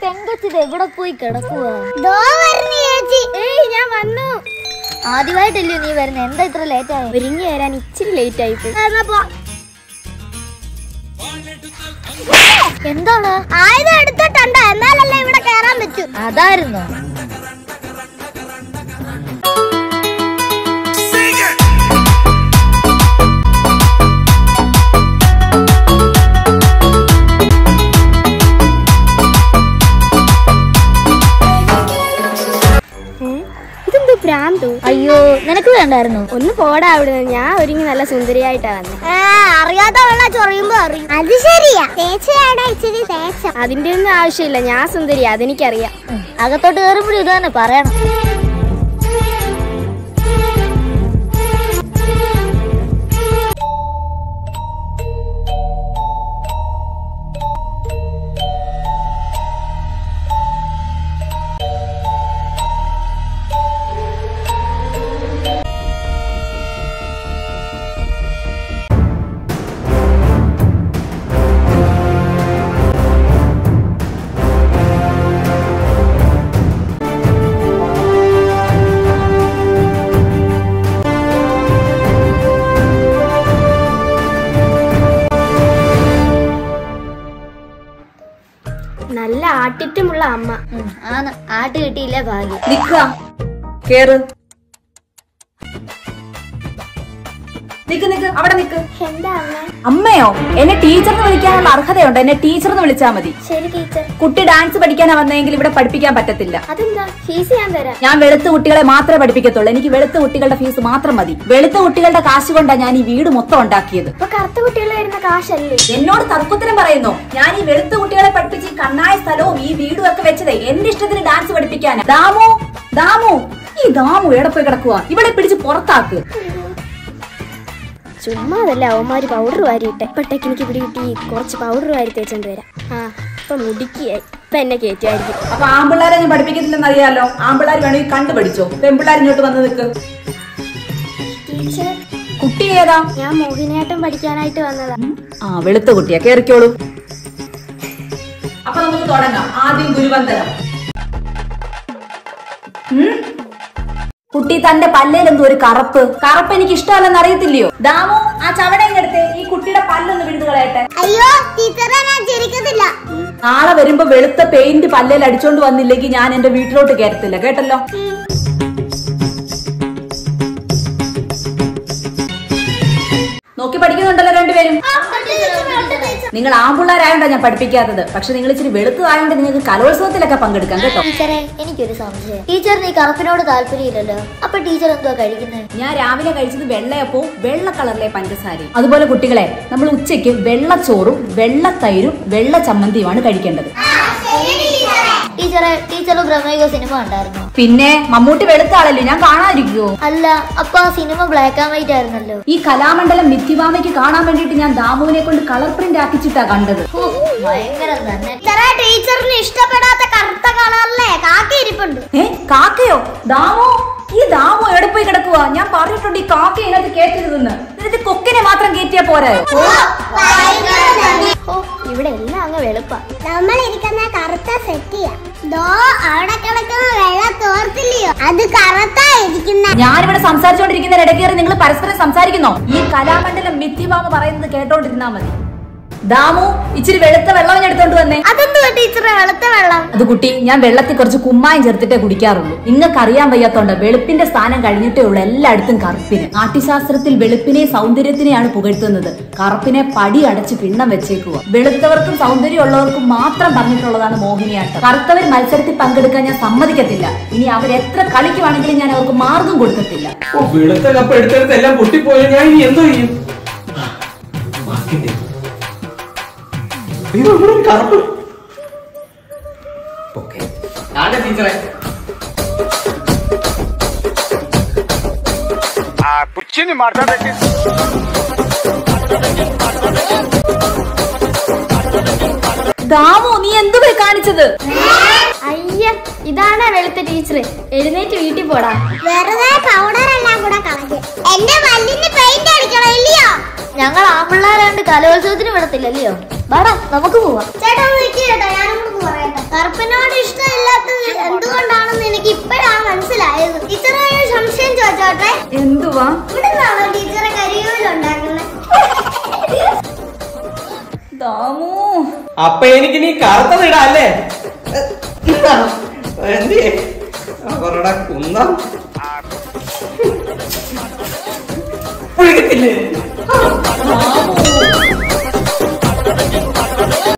പെങ്കൊച്ചിത് എവിടെ പോയി കിടക്കുക ദോ വരുന്നു ചേച്ചി. ഏയ് ഞാൻ വന്നു. ആദ്യമായിട്ടല്ലേ നീ വരുന്നത് എന്താ ഇത്ര ലേറ്റ് ആയി? ഒരുങ്ങി വരാൻ ഇച്ചിരി ലേറ്റ് ആയി. എന്താണ് ആയുധം എടുത്തിട്ടുണ്ട് എന്നാലല്ലേ ഇവിടെ കയറാൻ പറ്റൂ. അതായിരുന്നു. ഭ്രാന്തു. അയ്യോ നിനക്ക് വേണ്ടായിരുന്നു? ഒന്ന് പോടാ അവിടെ ഞാൻ ഒരുങ്ങി നല്ല സുന്ദരിയായിട്ടാ വന്നെ. അറിയാത്ത വെള്ളം ചൊറിയുമ്പോ അറിയും. അത് ശരിയാ. തേച്ചയാടാ ഇച്ചിരി തേച്ച. അതിന്റെ ഒന്നും ആവശ്യമില്ല. ഞാൻ സുന്ദരി അതെനിക്കറിയാം. അകത്തോട്ട് കയറുമ്പോഴും ഇതാണ് പറയണം. ആട്ടിട്ടുമുള്ള അമ്മ. ആട്ട് കിട്ടിയില്ല ഭാഗ്യം. നിക്ക കേറ്. നിക്ക് നിക്ക് അവിടെ നിക്ക്. എന്താ അമ്മ? അമ്മയോ? എന്നെ ടീച്ചർന്ന് വിളിക്കാനുള്ള അർഹതയുണ്ട്? എന്നെ ടീച്ചറിന് വിളിച്ചാ മതി. ശരി ടീച്ചർ കുട്ടി ഡാൻസ് പഠിക്കാനാ വന്നെങ്കിൽ ഇവിടെ പഠിപ്പിക്കാൻ പറ്റത്തില്ല. അതെന്താ? ഫീസ് ഞാൻ തരാം. ഞാൻ വെളുത്ത കുട്ടികളെ മാത്രമേ പഠിപ്പിക്കത്തുള്ളൂ. എനിക്ക് വെളുത്ത കുട്ടികളുടെ ഫീസ് മാത്രം മതി. വെളുത്ത കുട്ടികളുടെ കാശ് കൊണ്ടാ ഞാൻ ഈ വീട് മൊത്തം ഉണ്ടാക്കിയത്. ഇപ്പൊ കറുത്ത കുട്ടികൾ വരുന്ന കാശല്ലേ? എന്നോട് തർക്കുത്തരം പറയുന്നു. ഞാൻ ഈ വെളുത്ത കുട്ടികളെ പഠിപ്പിച്ച് ഈ കണ്ണായ സ്ഥലവും ഈ വീടും ഒക്കെ വെച്ചത്. എന്റെ ഇഷ്ടത്തിന് ഡാൻസ് പഠിപ്പിക്കാനാ. ദാമു ദാമു ഈ ദാമു എവിടെ പോയി കിടക്കുക ഇവിടെ പിടിച്ച് പുറത്താക്ക്. ചുമ്മാ അതല്ല അവന്മാര് പൗഡർ വാരിയിട്ടെ. ഇപ്പട്ടേക്ക് എനിക്ക് ഇവിടെ കിട്ടി കുറച്ച് പൗഡർ വാരി തേച്ചോണ്ട് വരാം. ആ ഇപ്പൊ മുടിക്കായി ഇപ്പൊ എന്നെ കയറ്റുമായിരിക്കും അപ്പൊ ആമ്പിള്ളാരെ ഞാൻ പഠിപ്പിക്കത്തില്ലെന്ന് അറിയാലോ? ആമ്പിള്ളാർ വേണമെങ്കിൽ കണ്ടു പഠിച്ചോ പെമ്പിള്ളാർ ഇങ്ങോട്ട് വന്ന് നിൽക്ക് ടീച്ചർ കുട്ടി ഏതാ? ഞാൻ മോഹിനിയാട്ടം പഠിക്കാനായിട്ട് വന്നതാ. ആ വെളുത്ത കുട്ടിയാ. കേറിക്കോളൂ. അപ്പൊ നമുക്ക് തുടങ്ങാം. ആദ്യം ഗുരുവന്ദനം. ഉം? കുട്ടി തന്റെ പല്ലേലെന്തോ ഒരു കറുപ്പ്. കറുപ്പ് എനിക്ക് ഇഷ്ടമല്ലെന്ന് അറിയത്തില്ലയോ? ദാമു ആ ചവട ഇങ്ങെടുത്തേ. ഈ കുട്ടിയുടെ പല്ലൊന്ന് വിഴുതു കളയട്ടെ. അയ്യോ ടീച്ചറെ ഞാൻ ചിരിക്കത്തില്ല നാളെ വരുമ്പോ വെളുത്ത പെയിന്റ് പല്ലേൽ അടിച്ചോണ്ട് വന്നില്ലെങ്കിൽ ഞാൻ എന്റെ വീട്ടിലോട്ട് കയറത്തില്ല കേട്ടല്ലോ? നോക്കി പഠിക്കുന്നുണ്ടല്ലോ രണ്ടുപേരും. നിങ്ങൾ ആമ്പിള്ളാരായോണ്ടാ ഞാൻ പഠിപ്പിക്കാത്തത്. പക്ഷെ നിങ്ങൾ ഇച്ചിരി വെളുത്തതായോണ്ട് നിങ്ങൾക്ക് കലോത്സവത്തിലൊക്കെ പങ്കെടുക്കാം കേട്ടോ. ടീച്ചറെ എനിക്കൊരു സംശയം. ടീച്ചറിന് ഈ കറുപ്പിനോട് താല്പര്യമില്ലല്ലോ. അപ്പൊ ടീച്ചർ എന്തുവാ കഴിക്കുന്നത് ഞാൻ രാവിലെ കഴിച്ചത് വെള്ളയപ്പവും വെള്ള കളറിലെ പഞ്ചസാരയും. അതുപോലെ കുട്ടികളെ നമ്മൾ ഉച്ചയ്ക്ക് വെള്ളച്ചോറും വെള്ളത്തൈരും വെള്ള ചമ്മന്തിയുമാണ് കഴിക്കേണ്ടത് ടീച്ചറെ. ടീച്ചർ പ്രമേക സിനിമ ഉണ്ടായിരുന്നു പിന്നെ മമ്മൂട്ടി വെളുത്ത ആളല്ലേ? ഞാൻ കാണാതിരിക്കുവോ? അല്ല അപ്പൊ ആ സിനിമ ബ്ലാക്ക് ആൻഡ് വൈറ്റ് ആയിരുന്നല്ലോ. ഈ കലാമണ്ഡലം മിഥിവാമയ്ക്ക് കാണാൻ വേണ്ടിട്ട് ഞാൻ ദാമുവിനെ കൊണ്ട് കളർ പ്രിന്റ് ആക്കിച്ചിട്ടാ കണ്ടത്. ഭയങ്കരം തന്നെ ടീച്ചറെ ടീച്ചറിന് ഇഷ്ടപ്പെടാത്ത കറുത്ത കളറിലെ കാക്കയിരിപ്പുണ്ട് ഏ കാക്കയോ? ദാമു? ഈ ദാമു എവിടെ പോയി കിടക്കുക ഞാൻ പറഞ്ഞിട്ടുണ്ട് ഈ കാക്ക ഇതിനകത്ത് കേറ്റരുതെന്ന്. ഇതിനകത്ത് കൊക്കിനെ മാത്രം കേറ്റിയാ പോരായോ ഓ ഇവിടെ എല്ലാം അങ്ങ് വെളുപ്പാ. നമ്മൾ ഇരിക്കുന്ന കറുത്ത സെറ്റിയാ. ഞാനിവിടെ സംസാരിച്ചോണ്ടിരിക്കുന്ന ഇടയ്ക്കേറി നിങ്ങൾ പരസ്പരം സംസാരിക്കുന്നോ? ഈ കലാമണ്ഡലം മിഥിവാമ പറയുന്നത് കേട്ടോണ്ടിരുന്നാ മതി. ദാമു ഇച്ചിരി വെളുത്ത വെള്ളം ഞാൻ എടുത്തോണ്ട് വന്നേ. അതെന്തുവാ ടീച്ചറെ വെളുത്ത വെള്ളം? അത് കുട്ടി ഞാൻ വെള്ളത്തിൽ കുറച്ച് കുമ്മായം ചേർത്തിട്ടേ കുടിക്കാറുള്ളൂ. നിങ്ങൾക്ക് അറിയാൻ വയ്യാത്തോണ്ട് വെളുപ്പിന്റെ സ്ഥാനം കഴിഞ്ഞിട്ടേ ഉള്ളൂ എല്ലായിടത്തും കറുപ്പിന്. നാട്യശാസ്ത്രത്തിൽ വെളുപ്പിനെ സൗന്ദര്യത്തിനെയാണ് പുകഴ്ത്തുന്നത്. കറുപ്പിനെ പടി അടച്ച് പിണ്ണം വെച്ചേക്കുക വെളുത്തവർക്കും സൗന്ദര്യമുള്ളവർക്കും മാത്രം പറഞ്ഞിട്ടുള്ളതാണ് മോഹിനിയാട്ടം. കറുത്തവർ മത്സരത്തിൽ പങ്കെടുക്കാൻ ഞാൻ സമ്മതിക്കത്തില്ല. ഇനി അവരെത്ര കളിക്കുവാണെങ്കിലും ഞാൻ അവർക്ക് മാർഗം കൊടുക്കത്തില്ല. ഓ, വെളുത്ത കപ്പ് എടുത്തെടുത്ത് എല്ലാം പൊട്ടിപ്പോയി. ഞാൻ ഇനി എന്തോ ചെയ്യും? ടീച്ചറെ ಆ ಕುಚ್ಚಿನಿ ಮಾತಾಡಕ್ಕೆ ദാമു നീ എന്തുപോയി കാണിച്ചത് ടീച്ചർ ഇതാണ് വെളുത്ത ടീച്ചർ എഴുന്നേറ്റ് വീട്ടിൽ പോടാ. വെറുതെ പൗഡർ എല്ലാം കൂടെ കളഞ്ഞ്. എന്റെ പല്ലിന് പെയിന്റ് അടിക്കണം ഇല്ലയോ? ഞങ്ങൾ ആമ്പിള്ളേരാണ്ട് കലോത്സവത്തിന് വിടത്തില്ലല്ലയോ? വാടാ നമുക്ക് പോവാം. ചേട്ടാ വിളിക്കേട്ടോ ഞാനങ്ങോട്ട് പറയട്ടെ കറുപ്പിനോട് ഇഷ്ടമില്ലാത്തത് എന്തുകൊണ്ടാണെന്ന് എനിക്ക് ഇപ്പോഴാണ് മനസ്സിലായത്. ടീച്ചറെ സംശയം ചോദിച്ചോട്ടെ? എന്തുവാ? ഇവിടുന്നാണോ ടീച്ചറെ കരിയൂലുണ്ടാക്കുന്നത് ദാമു. അപ്പൊ എനിക്ക് നീ കറുത്തത് ഇടാ അല്ലേ? എന്തിയെ അവരുടെ കുന്നം